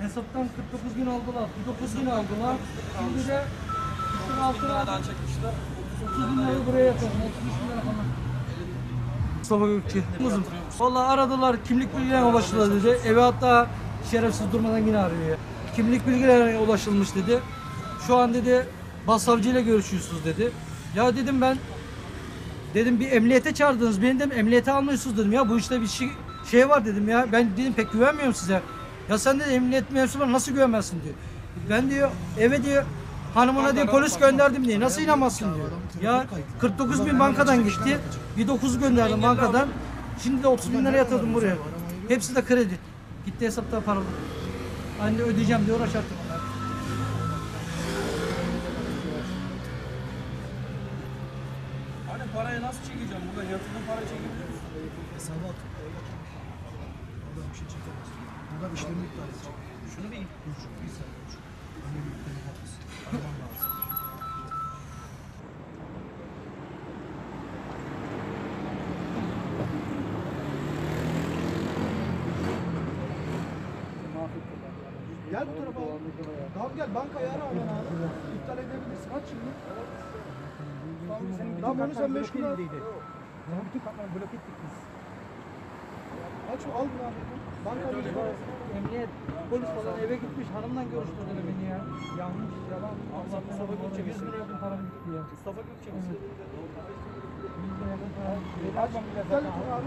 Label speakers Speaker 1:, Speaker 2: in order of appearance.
Speaker 1: Hesaptan 49 bin aldılar. 9 bin aldılar. Şimdi de üstün altına
Speaker 2: çekmişler.
Speaker 1: 30 bin lirayı buraya yatırdım. 33 bin lira falan. Mustafa Gökçe. Kızım. Valla aradılar kimlik bilgilerine ulaştılar dedi. Eve hatta şerefsiz durmadan yine arıyor ya. Kimlik bilgilerine ulaşılmış dedi. Şu an dedi başsavcıyla görüşüyorsunuz dedi. Ya dedim ben dedim bir emniyete çağırdınız beni dedim emniyete almıyorsunuz dedim ya bu işte bir şey, şey var dedim ya ben dedim pek güvenmiyorum size. Ya sen de emniyet mensubuna nasıl güvenmezsin diyor. Ben diyor eve diyor hanımına diyor polis gönderdim diye nasıl inanmazsın diyor. Ya 49 bin bankadan gitti. Bir 9 gönderdim bankadan. Şimdi de 30 bin lira yatırdım buraya. Hepsi de kredi. Gitti hesapta paralı. Anne ödeyeceğim diye uğraşardım onlar.
Speaker 2: Hani parayı nasıl çekeceğim? Buradan yatırdım para çekebiliyor musun?
Speaker 3: Hesabı at. Oradan bir şey çekemez. Buradan işlemi iptal edecek.
Speaker 2: Şunu bir
Speaker 3: Bir buçuk, bir bir buçuk. Anne bir yüklerini kapatsın. Araman lazım. Gel bu tarafa. Tamam gel bankaya ara hemen abi. İptal edebilirsin. Aç şimdi. Tamam onu sen meşgul al.
Speaker 4: Bütün kartları blok ettik biz.
Speaker 3: Aç al bunu abi. Banka meşgul al.
Speaker 1: Emniyet, polis falan eve gitmiş hanımla görüştürdüler beni ya.
Speaker 4: Yanlış, yalan.
Speaker 1: Allah Mustafa Gökçe 100 lira yakın param gitti ya.
Speaker 2: Mustafa Gökçe
Speaker 1: Evet.
Speaker 2: misin?
Speaker 1: 100 lira yakın param gitti.
Speaker 4: Aç,
Speaker 3: et abi.